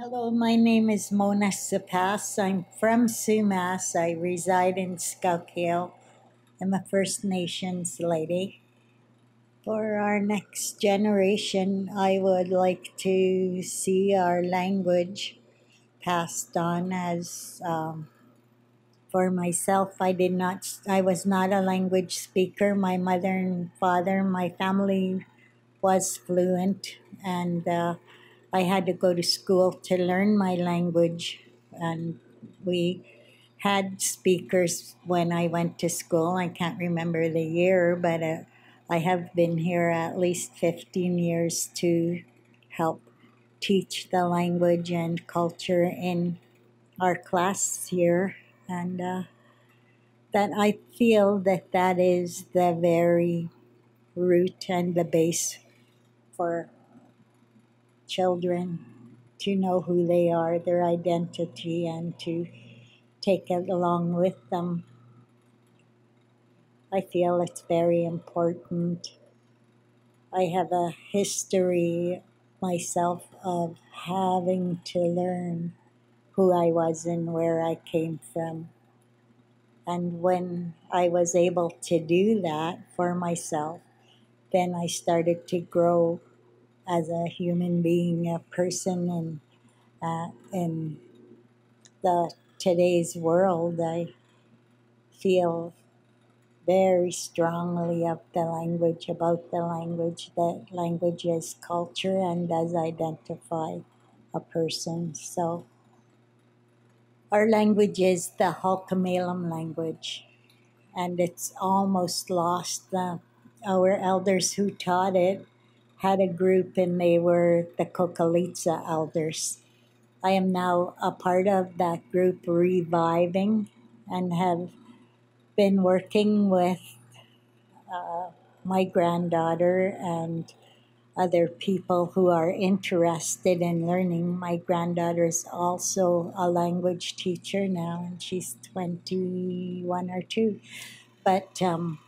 Hello, my name is Mona Sepass. I'm from Sumas. I reside in Skowkale. I'm a First Nations lady. For our next generation, I would like to see our language passed on as um, for myself i did not i was not a language speaker my mother and father my family was fluent and uh, i had to go to school to learn my language and we had speakers when i went to school. I can't remember the year but uh, i have been here at least 15 years to help teach the language and culture in our class here and uh, that I feel that that is the very root and the base for children to know who they are, their identity, and to take it along with them. I feel it's very important. I have a history myself of having to learn who I was and where I came from. And when I was able to do that for myself, then I started to grow as a human being, a person, and uh, in the today's world, I feel very strongly of the language, about the language, that language is culture and does identify a person. So our language is the Halq'eméylem language, and it's almost lost. The, our elders who taught it had a group, and they were the Coqualeetza elders. I am now a part of that group reviving and have been working with uh, my granddaughter and other people who are interested in learning. My granddaughter is also a language teacher now, and she's 21 or 2. But um,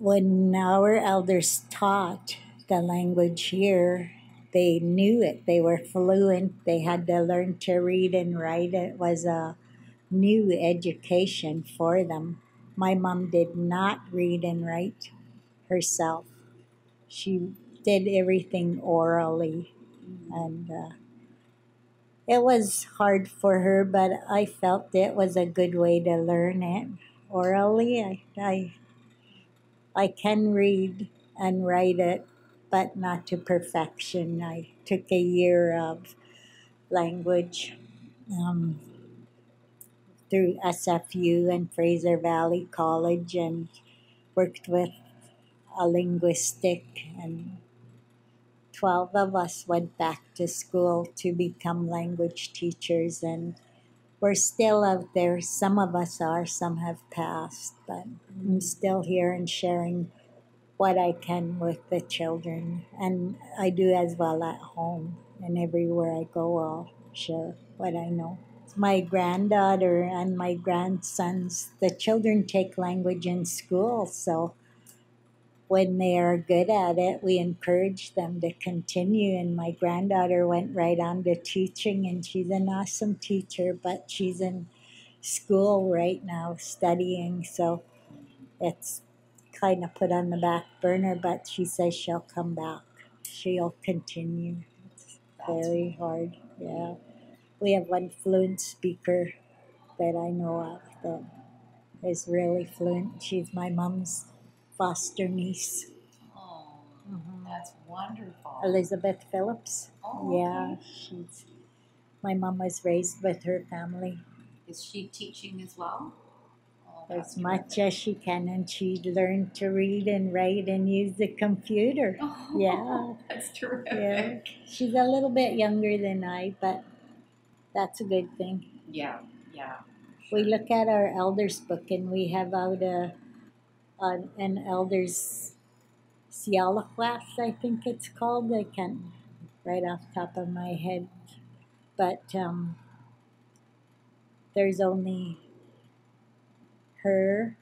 when our elders taught the language here, they knew it. They were fluent. They had to learn to read and write. It was a new education for them. My mom did not read and write herself. She did everything orally, and uh, it was hard for her, but I felt it was a good way to learn it orally. I, I, I can read and write it, but not to perfection. I took a year of language um, through SFU and Fraser Valley College and worked with a linguistic, and 12 of us went back to school to become language teachers, and we're still out there. Some of us are, some have passed, but I'm mm-hmm. still here and sharing what I can with the children, and I do as well at home. And everywhere I go, I'll share what I know my granddaughter and my grandsons, the children take language in school. So when they are good at it, we encourage them to continue. And my granddaughter went right on to teaching, and she's an awesome teacher, but she's in school right now studying. So it's kind of put on the back burner, but she says she'll come back. She'll continue. It's very hard. Yeah. We have one fluent speaker that I know of that is really fluent. She's my mom's foster niece. Oh, mm-hmm. that's wonderful. Elizabeth Phillips. Oh, yeah, okay. she's my mom was raised with her family. Is she teaching as well? Oh, as much terrific. as she can, and she learned to read and write and use the computer. Oh, yeah, that's terrific. Yeah. She's a little bit younger than I, but that's a good thing. Yeah, yeah. Sure. We look at our elders book and we have out a on an elder's Siala class, I think it's called. I can't right off top of my head, but um, there's only her,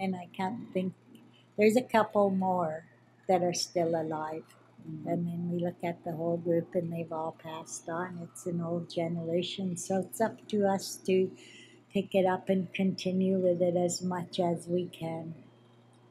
and I can't think. There's a couple more that are still alive. Mhm. And then we look at the whole group and they've all passed on. It's an old generation. So it's up to us to pick it up and continue with it as much as we can.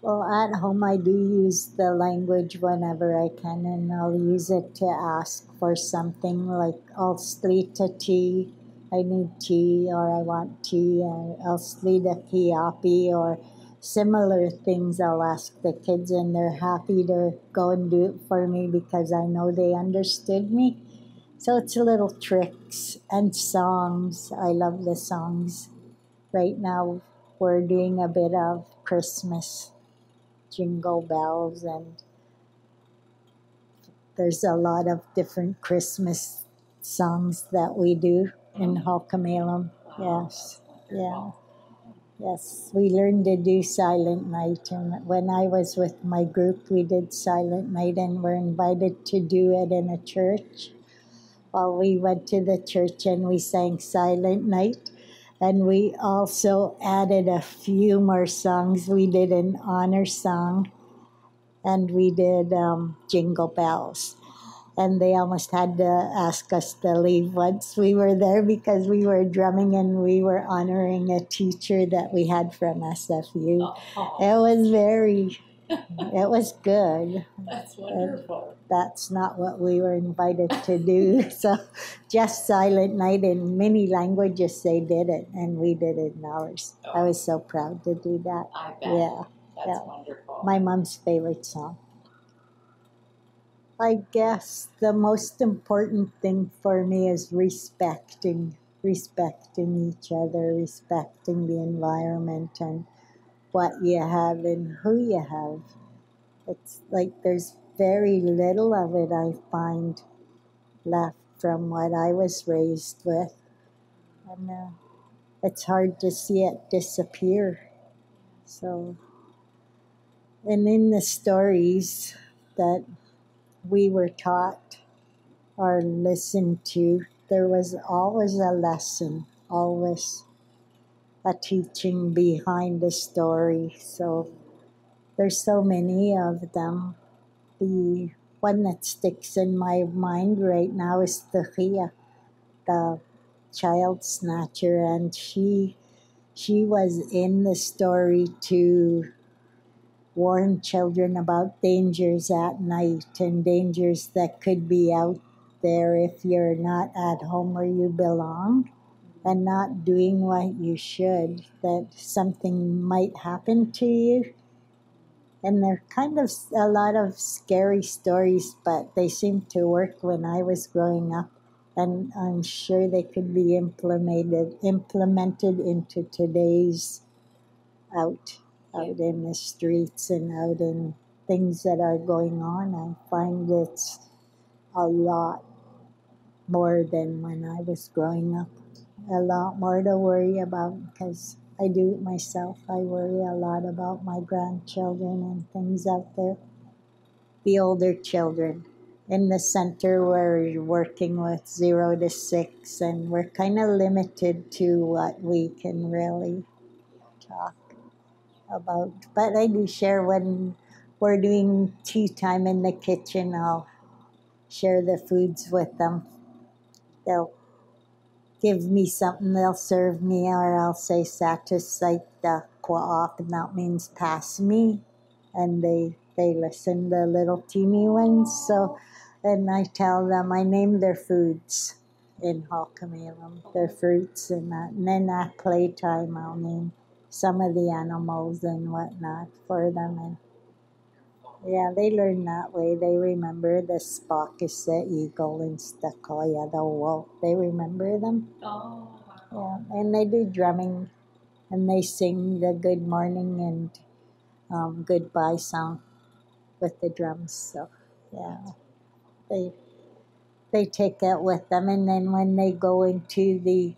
Well, at home, I do use the language whenever I can, and I'll use it to ask for something like, I'll sleet a tea, I need tea, or I want tea, I'll sleet a kiapi, or similar things I'll ask the kids, and they're happy to go and do it for me because I know they understood me. So it's a little tricks and songs. I love the songs. Right now, we're doing a bit of Christmas jingle bells and there's a lot of different Christmas songs that we do in mm-hmm. Halq'eméylem. Yes, yeah. Yes, we learned to do Silent Night, and when I was with my group, we did Silent Night, and were invited to do it in a church. Well, we went to the church and we sang Silent Night, and we also added a few more songs. We did an honor song, and we did um, Jingle Bells and they almost had to ask us to leave once we were there because we were drumming and we were honoring a teacher that we had from SFU. Oh, It was very, it was good. that's wonderful. That's not what we were invited to do. So, just Silent Night in many languages they did it, and we did it in ours. I was so proud to do that. I bet. Yeah, That's yeah. wonderful. my mom's favorite song. I guess the most important thing for me is respecting, respecting each other, respecting the environment and what you have and who you have. It's like there's very little of it I find left from what I was raised with. And uh, it's hard to see it disappear. So, and in the stories that we were taught or listened to, there was always a lesson, always a teaching behind the story. So there's so many of them. The one that sticks in my mind right now is the Chia, the child snatcher, and she she was in the story to warn children about dangers at night and dangers that could be out there if you're not at home where you belong and not doing what you should, that something might happen to you. And they're kind of a lot of scary stories, but they seem to work when I was growing up. And I'm sure they could be implemented implemented into today's out out in the streets and out in things that are going on. I find it's a lot more than when I was growing up. A lot more to worry about because I do it myself. I worry a lot about my grandchildren and things out there. The older children. In the center, we're working with zero to six, and we're kind of limited to what we can really talk about. But I do share when we're doing tea time in the kitchen, I'll share the foods with them. They'll give me something, they'll serve me, or I'll say satisakta kwaaf, and that means pass me. And they they listen, the little teeny ones. So, and I tell them, I name their foods in Halq'eméylem, their fruits and that. And then at playtime, I'll name some of the animals and whatnot for them. And yeah, they learn that way. They remember the Spock is the eagle and Stakoya the wolf. They remember them. Oh. Yeah, and they do drumming, and they sing the good morning and um, goodbye song with the drums. So yeah, they they take it with them, and then when they go into the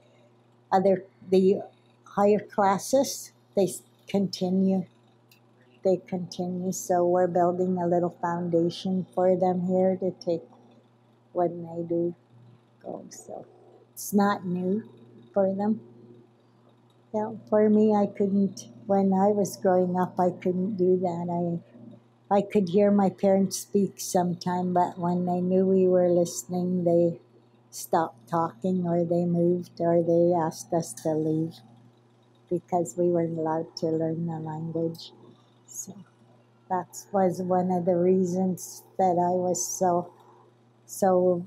other the higher classes, they continue. They continue. So we're building a little foundation for them here to take when they do go. So it's not new for them. Yeah, for me, I couldn't, when I was growing up, I couldn't do that. I I could hear my parents speak sometime, but when they knew we were listening, they stopped talking or they moved or they asked us to leave because we weren't allowed to learn the language. So that was one of the reasons that I was so so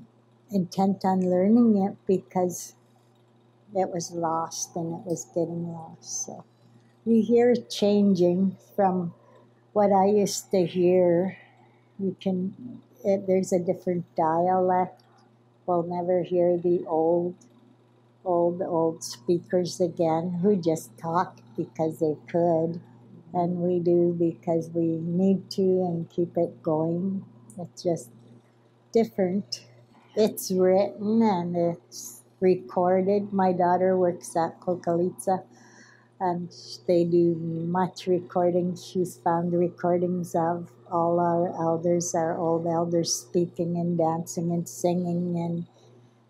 intent on learning it because it was lost and it was getting lost. So you hear changing from what I used to hear. You can, it, there's a different dialect. We'll never hear the old, old, old speakers again who just talked because they could. And we do because we need to and keep it going. It's just different. It's written and it's recorded. My daughter works at Coqualeetza and they do much recording. She's found recordings of all our elders, our old elders speaking and dancing and singing. And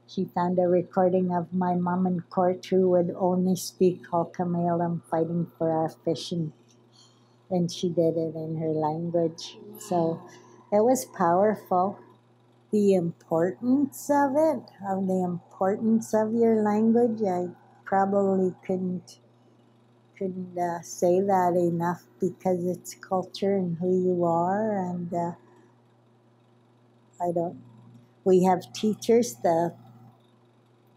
she found a recording of my mom in court who would only speak Halq'eméylem fighting for our fishing. And she did it in her language. So it was powerful. The importance of it, of the importance of your language, I probably couldn't couldn't uh, say that enough because it's culture and who you are and uh, i don't we have teachers the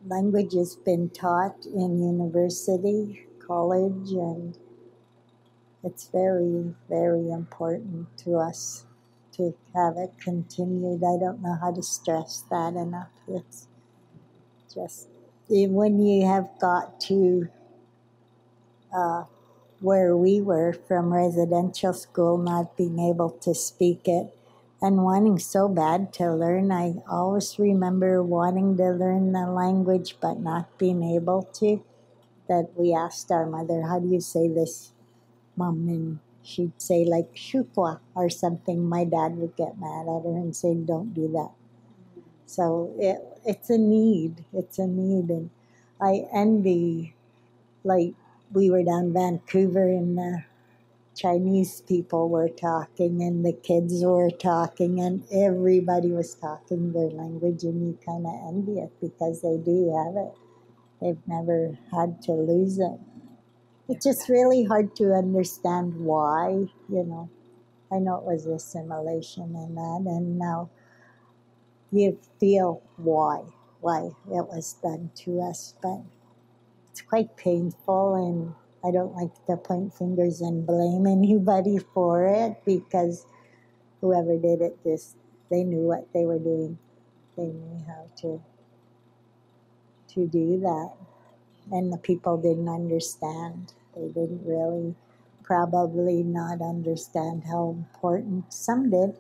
language has been taught in university college and it's very very important to us to have it continued i don't know how to stress that enough it's just when you have got to uh, where we were from residential school, not being able to speak it and wanting so bad to learn. I always remember wanting to learn the language but not being able to. That we asked our mother, How do you say this, mom? And she'd say, like, shukwa or something. My dad would get mad at her and say, Don't do that. So it, it's a need. It's a need. And I envy, like, we were down Vancouver and the Chinese people were talking and the kids were talking and everybody was talking their language and you kind of envy it because they do have it. They've never had to lose it. It's just really hard to understand why, you know. I know it was assimilation and that, and now you feel why, why it was done to us, but it's quite painful and I don't like to point fingers and blame anybody for it because whoever did it just they knew what they were doing. They knew how to to do that. And the people didn't understand. They didn't really probably not understand how important some did.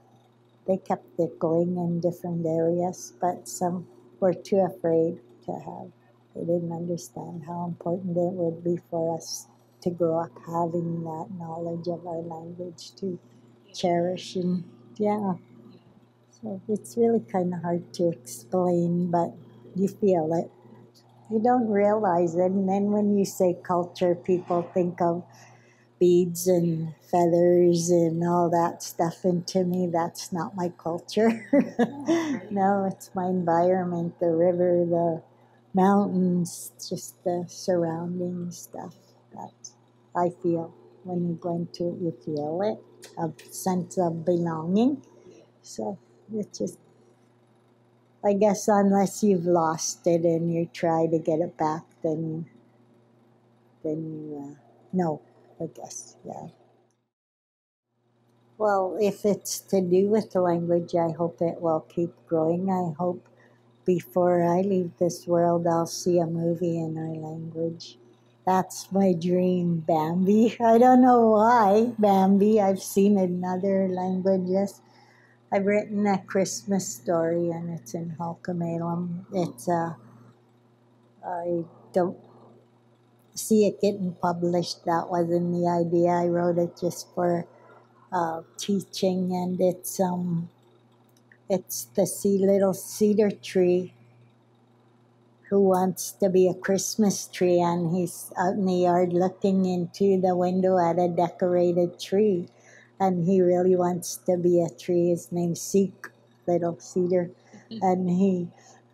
They kept it going in different areas, but some were too afraid to have they didn't understand how important it would be for us to grow up having that knowledge of our language to cherish and yeah. So it's really kind of hard to explain, but you feel it. You don't realize it, and then when you say culture, people think of beads and feathers and all that stuff. And to me, that's not my culture. no, it's my environment, the river, the mountains, just the surrounding stuff that I feel when you go into it, you feel it, a sense of belonging. So it's just, I guess, unless you've lost it and you try to get it back, then, then you uh, know, I guess, yeah. Well, if it's to do with the language, I hope it will keep growing. I hope before I leave this world, I'll see a movie in our language. That's my dream, Bambi. I don't know why, Bambi. I've seen it in other languages. I've written a Christmas story and it's in Halq'eméylem. It's uh, I don't see it getting published. That wasn't the idea. I wrote it just for uh, teaching, and it's um, it's the sea, little cedar tree who wants to be a Christmas tree, and he's out in the yard looking into the window at a decorated tree. And he really wants to be a tree. His name's Seek, little cedar, mm-hmm. and he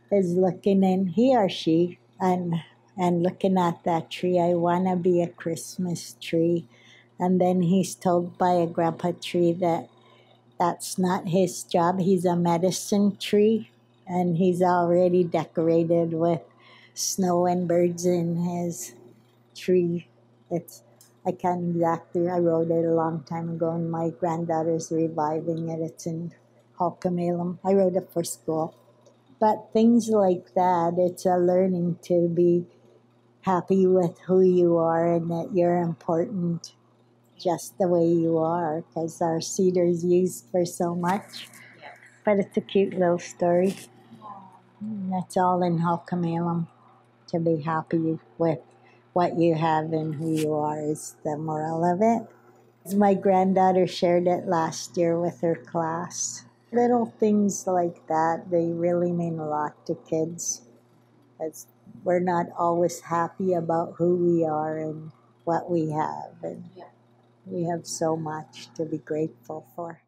is looking in he or she and and looking at that tree. I wanna be a Christmas tree, and then he's told by a grandpa tree that that's not his job. He's a medicine tree, and he's already decorated with snow and birds in his tree. It's I can't exactly. I wrote it a long time ago, and my granddaughter's reviving it. It's in Halq'eméylem. I wrote it for school, but things like that. It's a learning to be happy with who you are and that you're important just the way you are because our cedar's used for so much. But it's a cute little story. And That's all in Halq'eméylem. To be happy with what you have and who you are is the moral of it. My granddaughter shared it last year with her class. Little things like that, they really mean a lot to kids. It's, we're not always happy about who we are and what we have, and we have so much to be grateful for.